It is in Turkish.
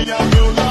inanmıyorlar